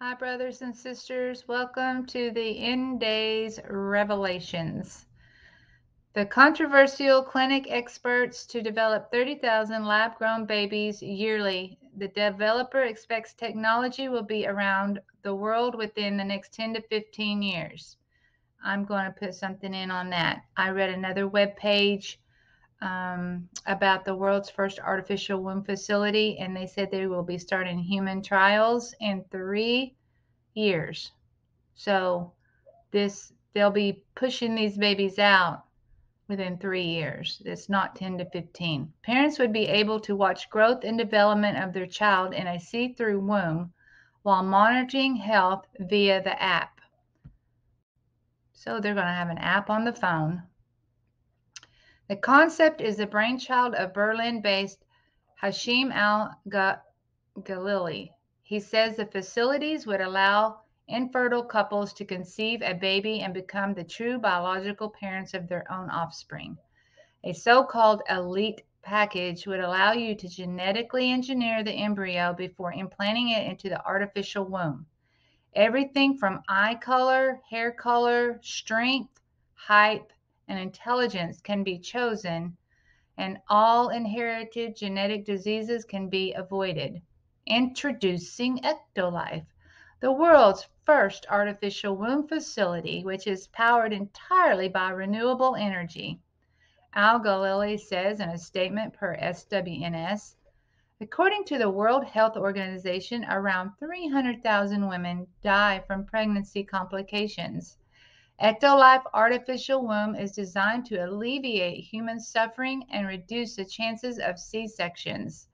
Hi, brothers and sisters. Welcome to the End Days Revelations. The controversial clinic experts to develop 30,000 lab grown babies yearly. The developer expects technology will be around the world within the next 10 to 15 years. I'm going to put something in on that. I read another web page um, about the world's first artificial womb facility, and they said they will be starting human trials in three years. So this they'll be pushing these babies out within three years. It's not 10 to 15. Parents would be able to watch growth and development of their child in a see through womb while monitoring health via the app. So they're going to have an app on the phone. The concept is the brainchild of Berlin based Hashem Al Ghaili. He says the facilities would allow infertile couples to conceive a baby and become the true biological parents of their own offspring. A so called elite package would allow you to genetically engineer the embryo before implanting it into the artificial womb. Everything from eye color, hair color, strength, height, and intelligence can be chosen, and all inherited genetic diseases can be avoided. Introducing Ectolife, the world's first artificial womb facility, which is powered entirely by renewable energy. Al Ghaili says in a statement per SWNS According to the World Health Organization, around 300,000 women die from pregnancy complications. Ectolife Artificial Womb is designed to alleviate human suffering and reduce the chances of C sections.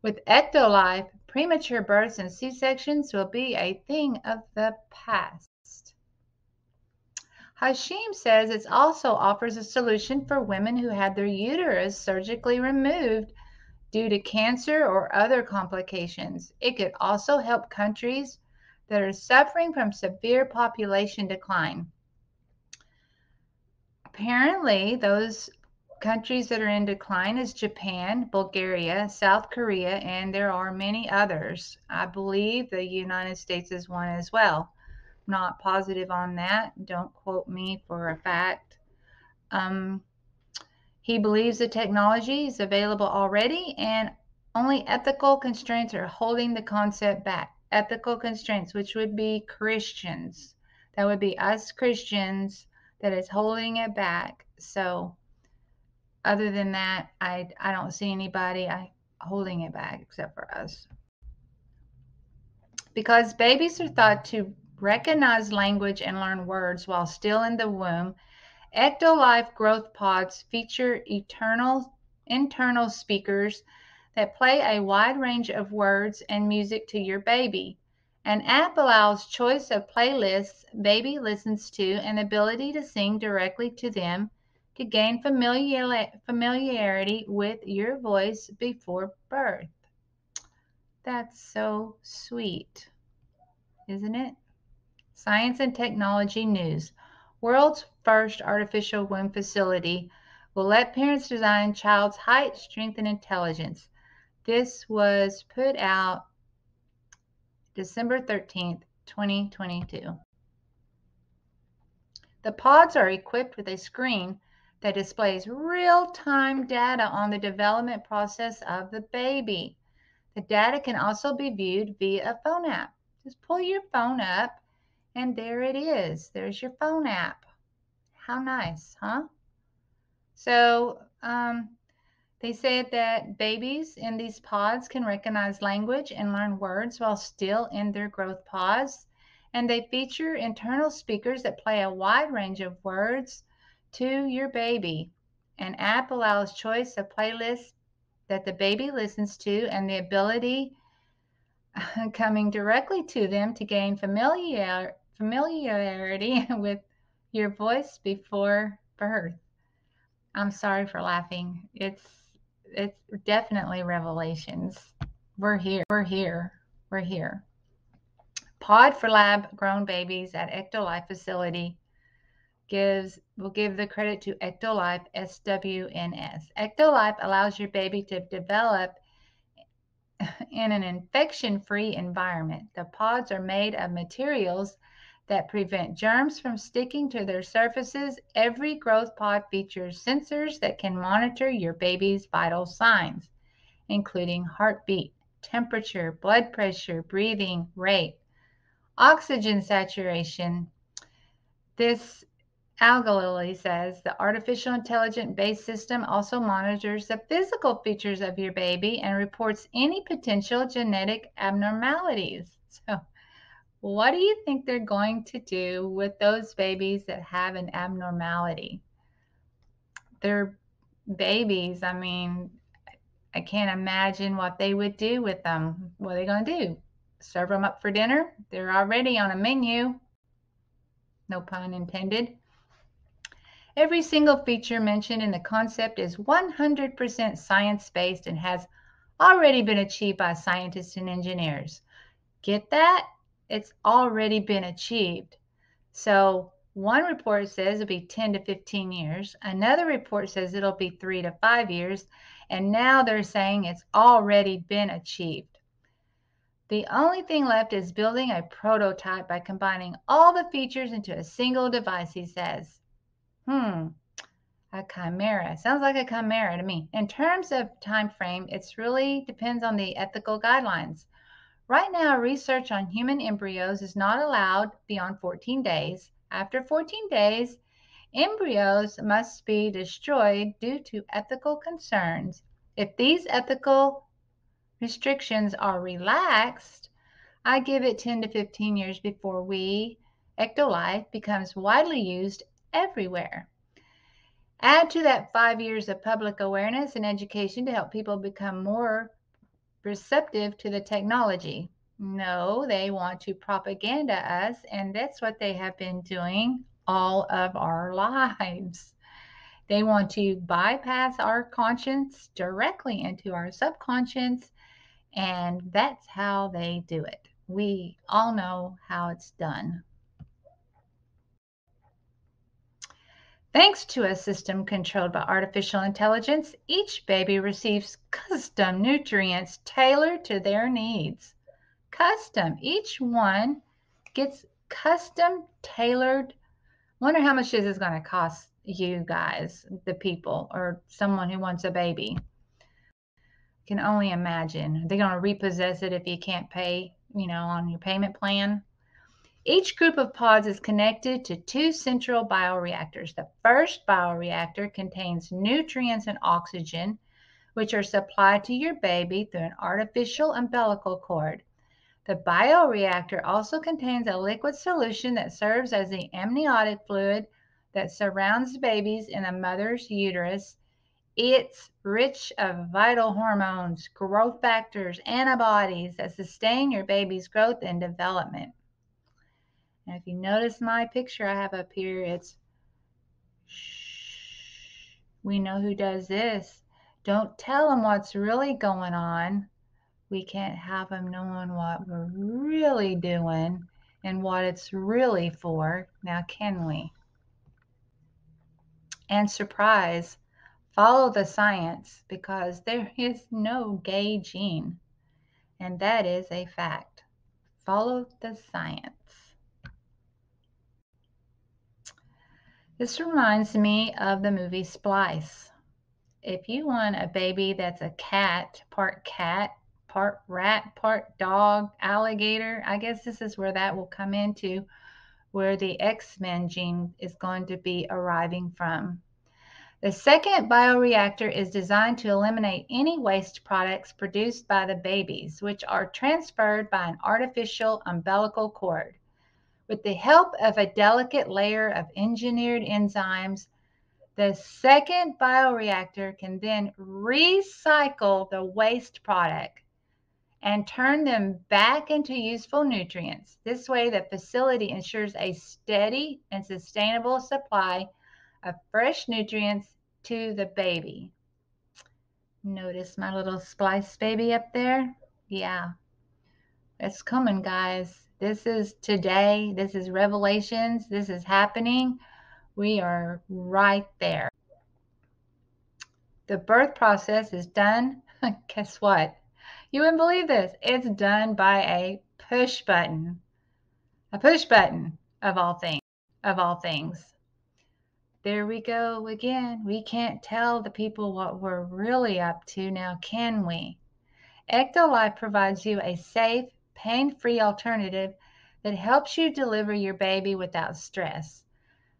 With Ectolife, premature births and C sections will be a thing of the past. Hashem says it also offers a solution for women who had their uterus surgically removed due to cancer or other complications. It could also help countries that are suffering from severe population decline. Apparently, those countries that are in decline is Japan, Bulgaria, South Korea, and there are many others. I believe the United States is one as well. Not positive on that. Don't quote me for a fact. Um, he believes the technology is available already and only ethical constraints are holding the concept back. Ethical constraints, which would be Christians. That would be us Christians that is holding it back. So, other than that, I, I don't see anybody I, holding it back except for us. Because babies are thought to recognize language and learn words while still in the womb, Ectolife growth pods feature eternal internal speakers that play a wide range of words and music to your baby. An app allows choice of playlists baby listens to and ability to sing directly to them to gain familiarity with your voice before birth. That's so sweet, isn't it? Science and Technology News. World's first artificial womb facility will let parents design child's height, strength, and intelligence. This was put out December 13th, 2022. The pods are equipped with a screen that displays real-time data on the development process of the baby. The data can also be viewed via a phone app. Just pull your phone up and there it is. There's your phone app. How nice, huh? So um, they said that babies in these pods can recognize language and learn words while still in their growth pods. And they feature internal speakers that play a wide range of words to your baby. An app allows choice of playlists that the baby listens to and the ability coming directly to them to gain familiar, familiarity with your voice before birth. I'm sorry for laughing. It's it's definitely revelations. We're here. We're here. We're here. Pod for lab grown babies at Ectolife facility gives will give the credit to Ectolife SWNS. Ectolife allows your baby to develop in an infection free environment. The pods are made of materials that prevent germs from sticking to their surfaces. Every growth pod features sensors that can monitor your baby's vital signs, including heartbeat, temperature, blood pressure, breathing rate, oxygen saturation. This Al-Ghaili says the artificial intelligence based system also monitors the physical features of your baby and reports any potential genetic abnormalities. So, what do you think they're going to do with those babies that have an abnormality? They're babies. I mean, I can't imagine what they would do with them. What are they going to do? Serve them up for dinner? They're already on a menu. No pun intended. Every single feature mentioned in the concept is 100% science based and has already been achieved by scientists and engineers. Get that? It's already been achieved. So, one report says it'll be 10 to 15 years, another report says it'll be three to five years, and now they're saying it's already been achieved. The only thing left is building a prototype by combining all the features into a single device, he says. Hmm. A chimera. Sounds like a chimera to me. In terms of time frame, it's really depends on the ethical guidelines. Right now, research on human embryos is not allowed beyond 14 days. After 14 days, embryos must be destroyed due to ethical concerns. If these ethical restrictions are relaxed, I give it 10 to 15 years before we, ectolife, becomes widely used everywhere. Add to that five years of public awareness and education to help people become more receptive to the technology. No, they want to propaganda us, and that's what they have been doing all of our lives. They want to bypass our conscience directly into our subconscious, and that's how they do it. We all know how it's done. Thanks to a system controlled by artificial intelligence, each baby receives custom nutrients tailored to their needs. Custom. Each one gets custom tailored. Wonder how much this is going to cost you guys, the people, or someone who wants a baby. Can only imagine. They're going to repossess it if you can't pay, you know, on your payment plan. Each group of pods is connected to two central bioreactors. The first bioreactor contains nutrients and oxygen, which are supplied to your baby through an artificial umbilical cord. The bioreactor also contains a liquid solution that serves as the amniotic fluid that surrounds babies in a mother's uterus. It's rich of vital hormones, growth factors, antibodies that sustain your baby's growth and development. And if you notice my picture I have up here, it's shh. We know who does this. Don't tell them what's really going on. We can't have them knowing what we're really doing and what it's really for. Now, can we? And surprise, follow the science because there is no gay gene. And that is a fact. Follow the science. This reminds me of the movie Splice. If you want a baby that's a cat, part cat, part rat, part dog, alligator, I guess this is where that will come into where the X Men gene is going to be arriving from. The second bioreactor is designed to eliminate any waste products produced by the babies, which are transferred by an artificial umbilical cord. With the help of a delicate layer of engineered enzymes, the second bioreactor can then recycle the waste product and turn them back into useful nutrients. This way, the facility ensures a steady and sustainable supply of fresh nutrients to the baby. Notice my little splice baby up there? Yeah, it's coming, guys. This is today. This is Revelations. This is happening. We are right there. The birth process is done. Guess what? You wouldn't believe this. It's done by a push button. A push button of all things. Of all things. There we go again. We can't tell the people what we're really up to now, can we? Ectolife provides you a safe, pain-free alternative that helps you deliver your baby without stress.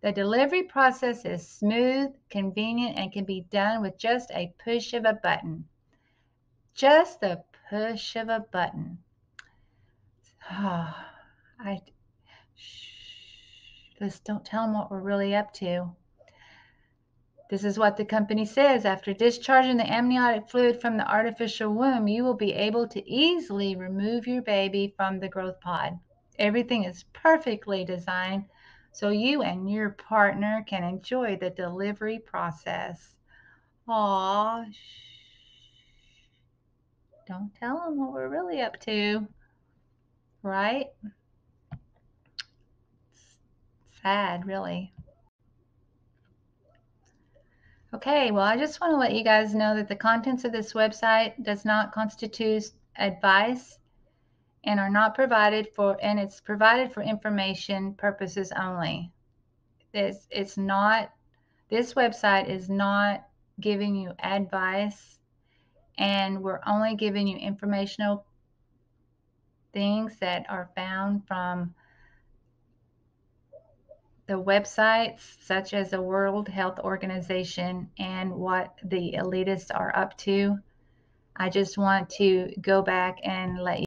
The delivery process is smooth, convenient, and can be done with just a push of a button. Just the push of a button. Oh, I shh, let's don't tell them what we're really up to. This is what the company says. After discharging the amniotic fluid from the artificial womb, you will be able to easily remove your baby from the growth pod. Everything is perfectly designed so you and your partner can enjoy the delivery process. Aw, don't tell them what we're really up to, right? sad, really. Okay, well, I just want to let you guys know that the contents of this website does not constitute advice and are not provided for, and it's provided for information purposes only. It's, it's not, this website is not giving you advice, and we're only giving you informational things that are found from the websites such as the World Health Organization and what the elitists are up to. I just want to go back and let